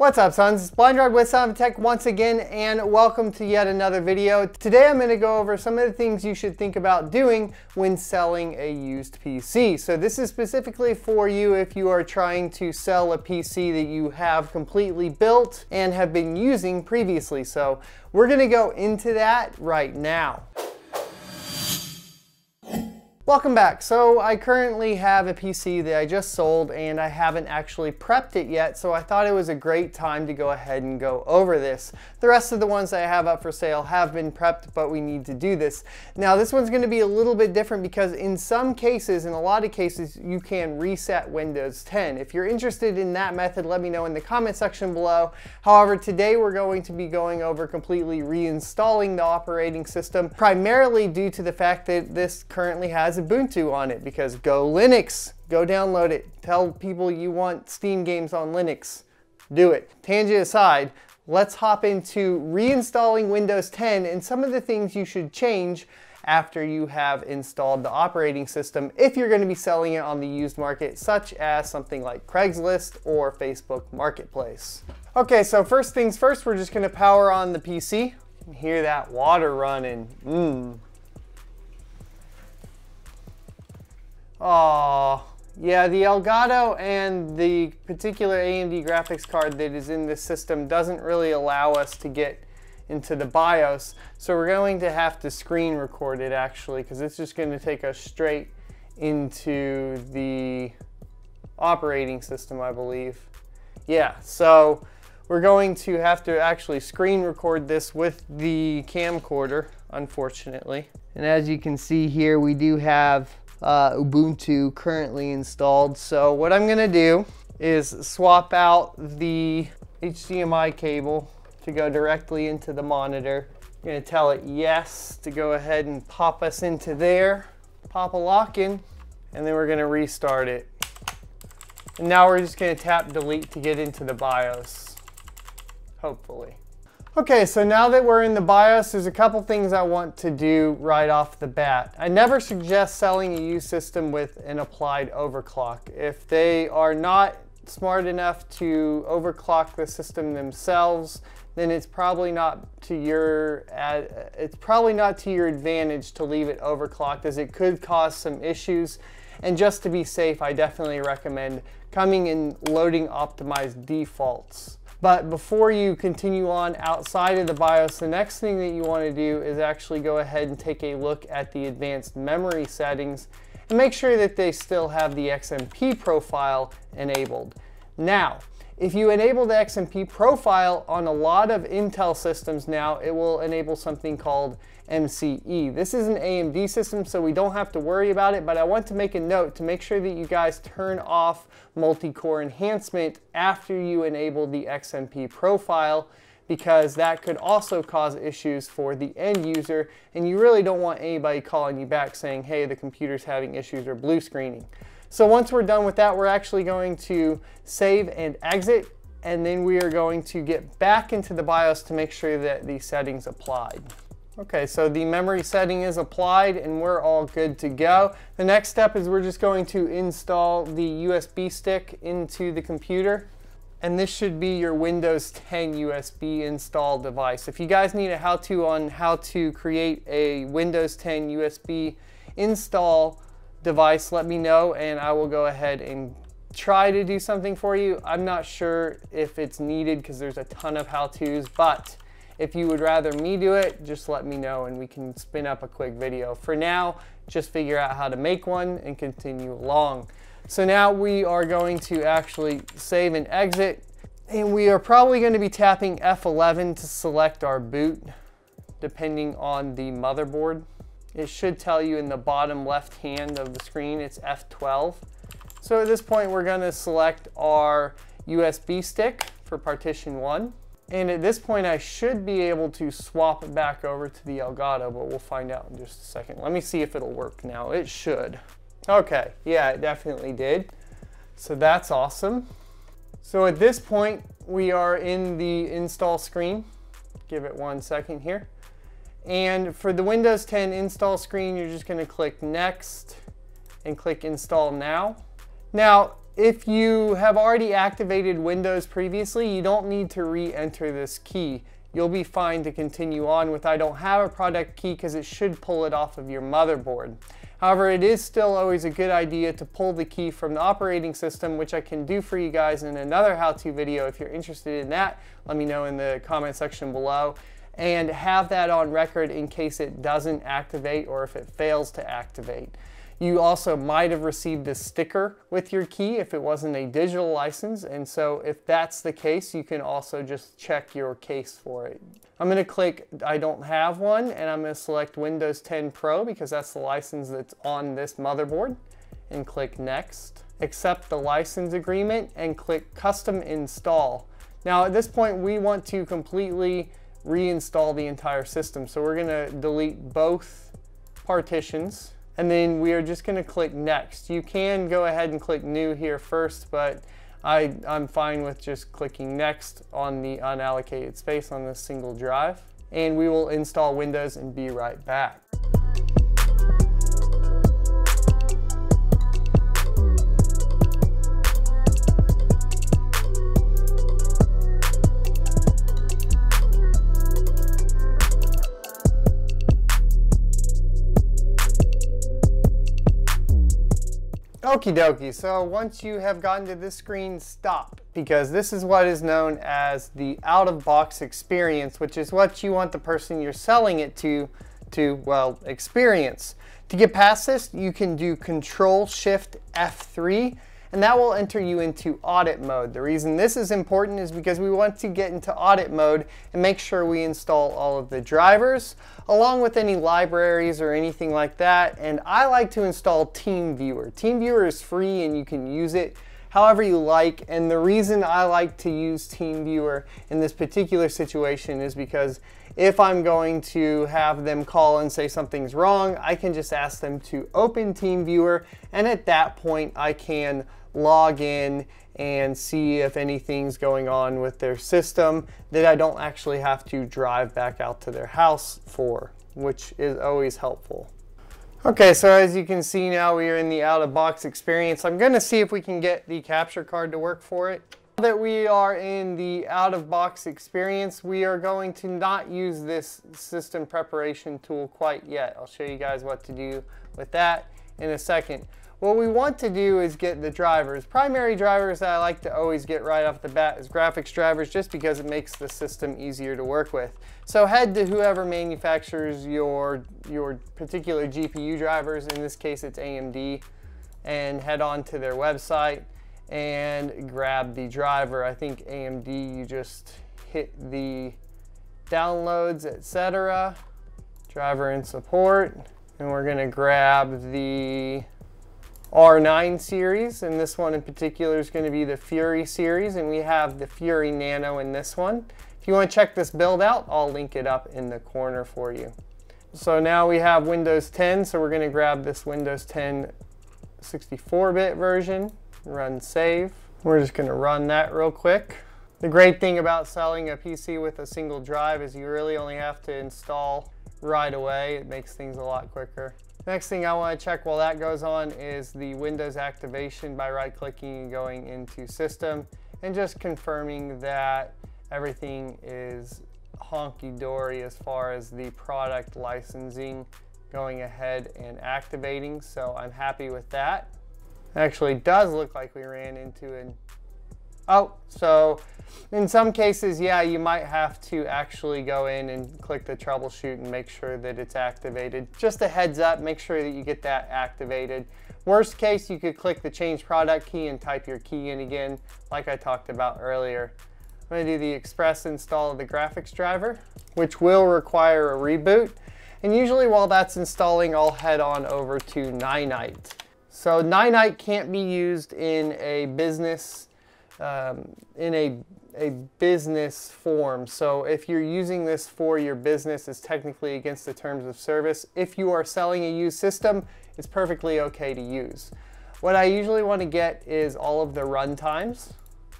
What's up sons, Blind Rod with Son Tech once again and welcome to yet another video. Today I'm going to go over some of the things you should think about doing when selling a used PC. So this is specifically for you if you are trying to sell a PC that you have completely built and have been using previously. So we're going to go into that right now. Welcome back. So I currently have a PC that I just sold and I haven't actually prepped it yet, so I thought it was a great time to go ahead and go over this. The rest of the ones that I have up for sale have been prepped, but we need to do this. Now this one's going to be a little bit different because in some cases, in a lot of cases, you can reset Windows 10. If you're interested in that method, let me know in the comment section below. However, today we're going to be going over completely reinstalling the operating system, primarily due to the fact that this currently has Ubuntu on it because go Linux, go download it. Tell people you want Steam games on Linux. Do it. Tangent aside, let's hop into reinstalling Windows 10 and some of the things you should change after you have installed the operating system if you're going to be selling it on the used market, such as something like Craigslist or Facebook Marketplace. Okay, so first things first, we're just going to power on the PC. Hear that water running. Mmm. Oh, yeah, the Elgato and the particular AMD graphics card that is in this system doesn't really allow us to get into the BIOS. So we're going to have to screen record it actually because it's just going to take us straight into the operating system, I believe. Yeah, so we're going to have to actually screen record this with the camcorder, unfortunately. And as you can see here, we do have uh, Ubuntu currently installed. So what I'm gonna do is swap out the HDMI cable to go directly into the monitor. I'm gonna tell it yes to go ahead and pop us into there, pop a lock in, and then we're gonna restart it. And now we're just gonna tap delete to get into the BIOS, hopefully. Okay, so now that we're in the BIOS, there's a couple things I want to do right off the bat. I never suggest selling a used system with an applied overclock. If they are not smart enough to overclock the system themselves, then it's probably not to your it's probably not to your advantage to leave it overclocked as it could cause some issues. And just to be safe, I definitely recommend coming and loading optimized defaults. But before you continue on outside of the BIOS, the next thing that you want to do is actually go ahead and take a look at the advanced memory settings and make sure that they still have the XMP profile enabled. Now, if you enable the XMP profile on a lot of Intel systems now, it will enable something called MCE. This is an AMD system, so we don't have to worry about it, but I want to make a note to make sure that you guys turn off multi-core enhancement after you enable the XMP profile because that could also cause issues for the end user and you really don't want anybody calling you back saying, hey, the computer's having issues or blue screening. So once we're done with that, we're actually going to save and exit and then we are going to get back into the BIOS to make sure that the settings applied. Okay, so the memory setting is applied and we're all good to go. The next step is we're just going to install the USB stick into the computer. And this should be your Windows 10 USB install device. If you guys need a how-to on how to create a Windows 10 USB install device, let me know and I will go ahead and try to do something for you. I'm not sure if it's needed because there's a ton of how-tos, but if you would rather me do it, just let me know and we can spin up a quick video. For now, just figure out how to make one and continue along. So now we are going to actually save and exit and we are probably going to be tapping F11 to select our boot depending on the motherboard. It should tell you in the bottom left hand of the screen it's F12. So at this point we're going to select our USB stick for partition 1. And at this point, I should be able to swap it back over to the Elgato, but we'll find out in just a second. Let me see if it'll work now. It should. Okay, yeah, it definitely did. So that's awesome. So at this point, we are in the install screen. Give it one second here. And for the Windows 10 install screen, you're just gonna click Next and click Install Now. Now, If you have already activated Windows previously, you don't need to re-enter this key. You'll be fine to continue on with I don't have a product key because it should pull it off of your motherboard. However, it is still always a good idea to pull the key from the operating system, which I can do for you guys in another how-to video. If you're interested in that, let me know in the comment section below. And have that on record in case it doesn't activate or if it fails to activate. You also might have received a sticker with your key if it wasn't a digital license. And so if that's the case, you can also just check your case for it. I'm going to click I don't have one and I'm to select Windows 10 Pro because that's the license that's on this motherboard and click next. Accept the license agreement and click custom install. Now at this point we want to completely reinstall the entire system. So we're going to delete both partitions and then we are just going to click next. You can go ahead and click new here first, but I, I'm fine with just clicking next on the unallocated space on this single drive. And we will install Windows and be right back. Okie dokie, so once you have gotten to this screen, stop, because this is what is known as the out-of-box experience, which is what you want the person you're selling it to to, well, experience. To get past this, you can do Control-Shift-F3, and that will enter you into audit mode. The reason this is important is because we want to get into audit mode and make sure we install all of the drivers along with any libraries or anything like that. And I like to install TeamViewer. TeamViewer is free and you can use it however you like. And the reason I like to use TeamViewer in this particular situation is because if I'm going to have them call and say something's wrong, I can just ask them to open TeamViewer and at that point I can log in and see if anything's going on with their system that I don't actually have to drive back out to their house for, which is always helpful. Okay, so as you can see now we are in the out-of-box experience. I'm going to see if we can get the capture card to work for it. Now that we are in the out-of-box experience, we are going to not use this system preparation tool quite yet. I'll show you guys what to do with that in a second. What we want to do is get the drivers. Primary drivers that I like to always get right off the bat is graphics drivers just because it makes the system easier to work with. So head to whoever manufactures your, your particular GPU drivers, in this case it's AMD, and head on to their website and grab the driver. I think AMD, you just hit the downloads, etc. Driver and support, and we're gonna grab the R9 series, and this one in particular is going to be the Fury series, and we have the Fury Nano in this one. If you want to check this build out, I'll link it up in the corner for you. So now we have Windows 10, so we're going to grab this Windows 10 64-bit version, run save. We're just going to run that real quick. The great thing about selling a PC with a single drive is you really only have to install right away. It makes things a lot quicker. Next thing I want to check while that goes on is the Windows activation by right clicking and going into system and just confirming that everything is honky-dory as far as the product licensing going ahead and activating so I'm happy with that. Actually does look like we ran into an Oh, so in some cases, yeah, you might have to actually go in and click the troubleshoot and make sure that it's activated. Just a heads up, make sure that you get that activated. Worst case, you could click the change product key and type your key in again, like I talked about earlier. I'm gonna do the express install of the graphics driver, which will require a reboot. And usually while that's installing, I'll head on over to Ninite. So Ninite can't be used in a business um, in a, a business form. So if you're using this for your business, it's technically against the terms of service. If you are selling a used system, it's perfectly okay to use. What I usually want to get is all of the run times,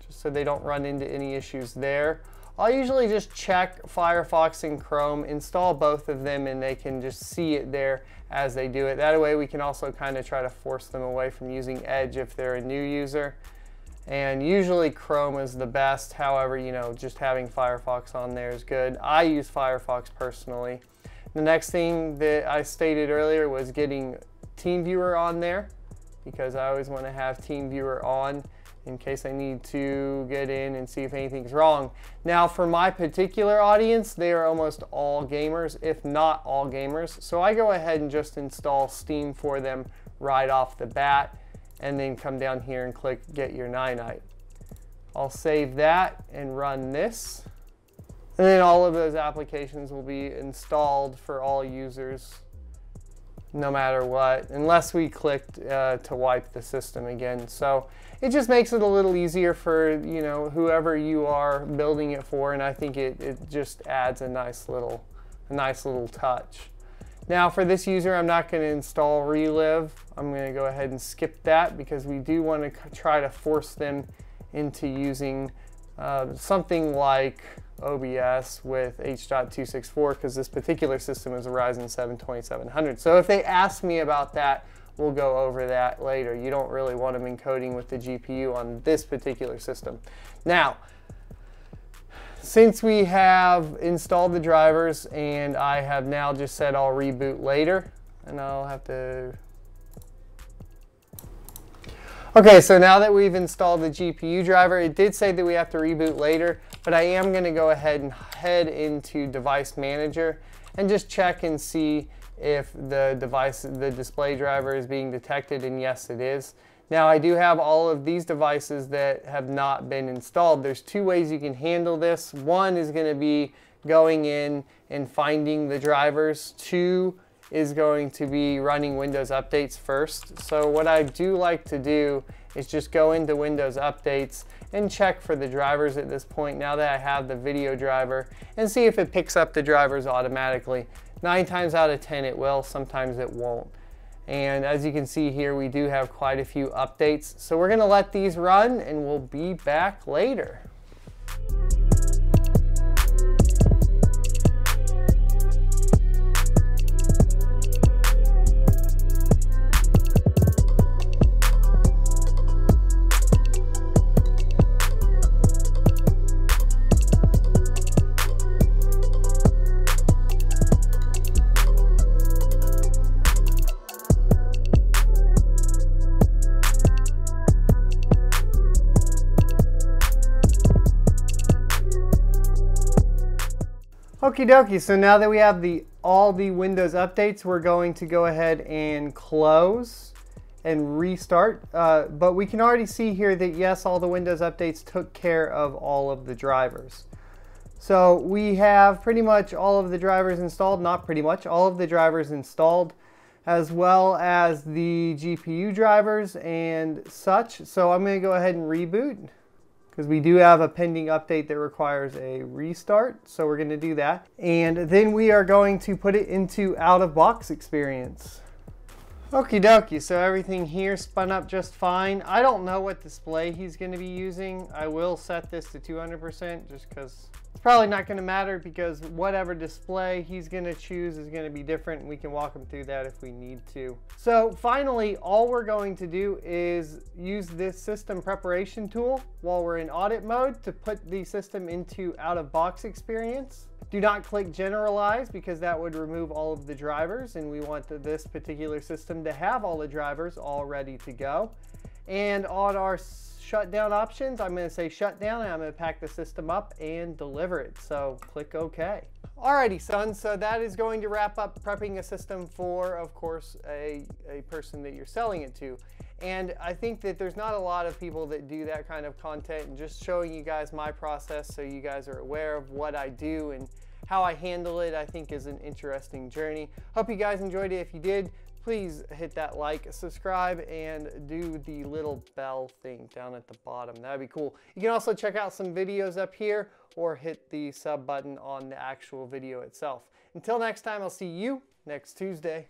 just so they don't run into any issues there. I'll usually just check Firefox and Chrome, install both of them, and they can just see it there as they do it. That way we can also kind of try to force them away from using Edge if they're a new user. And usually Chrome is the best. However, you know, just having Firefox on there is good. I use Firefox personally. The next thing that I stated earlier was getting TeamViewer on there because I always want to have TeamViewer on in case I need to get in and see if anything's wrong. Now for my particular audience, they are almost all gamers, if not all gamers. So I go ahead and just install Steam for them right off the bat and then come down here and click get your Ninite. I'll save that and run this. And then all of those applications will be installed for all users no matter what, unless we clicked uh, to wipe the system again. So it just makes it a little easier for you know whoever you are building it for, and I think it, it just adds a nice little a nice little touch. Now for this user, I'm not going to install Relive. I'm going to go ahead and skip that because we do want to try to force them into using uh, something like OBS with H.264 because this particular system is a Ryzen 7 2700. So if they ask me about that, we'll go over that later. You don't really want them encoding with the GPU on this particular system. Now, since we have installed the drivers and I have now just said I'll reboot later and I'll have to Okay, so now that we've installed the GPU driver, it did say that we have to reboot later, but I am gonna go ahead and head into Device Manager and just check and see if the device, the display driver is being detected, and yes, it is. Now I do have all of these devices that have not been installed. There's two ways you can handle this. One is going to be going in and finding the drivers. Two is going to be running Windows updates first. So what I do like to do is just go into Windows updates and check for the drivers at this point now that I have the video driver and see if it picks up the drivers automatically. Nine times out of 10 it will, sometimes it won't. And as you can see here, we do have quite a few updates. So we're gonna let these run and we'll be back later. Okie dokie, so now that we have the all the Windows updates, we're going to go ahead and close and restart. Uh, but we can already see here that yes, all the Windows updates took care of all of the drivers. So we have pretty much all of the drivers installed, not pretty much, all of the drivers installed, as well as the GPU drivers and such. So I'm gonna go ahead and reboot because we do have a pending update that requires a restart. So we're going to do that. And then we are going to put it into out of box experience. Okie dokie, so everything here spun up just fine. I don't know what display he's going to be using. I will set this to 200% just because it's probably not going to matter because whatever display he's going to choose is going to be different. We can walk him through that if we need to. So finally, all we're going to do is use this system preparation tool while we're in audit mode to put the system into out of box experience. Do not click generalize because that would remove all of the drivers and we want the, this particular system to have all the drivers all ready to go. And on our shutdown options, I'm going to say shutdown and I'm going to pack the system up and deliver it. So click OK. Alrighty, son. So that is going to wrap up prepping a system for, of course, a, a person that you're selling it to. And I think that there's not a lot of people that do that kind of content and just showing you guys my process so you guys are aware of what I do and how I handle it, I think is an interesting journey. Hope you guys enjoyed it. If you did, please hit that like, subscribe, and do the little bell thing down at the bottom. That'd be cool. You can also check out some videos up here or hit the sub button on the actual video itself. Until next time, I'll see you next Tuesday.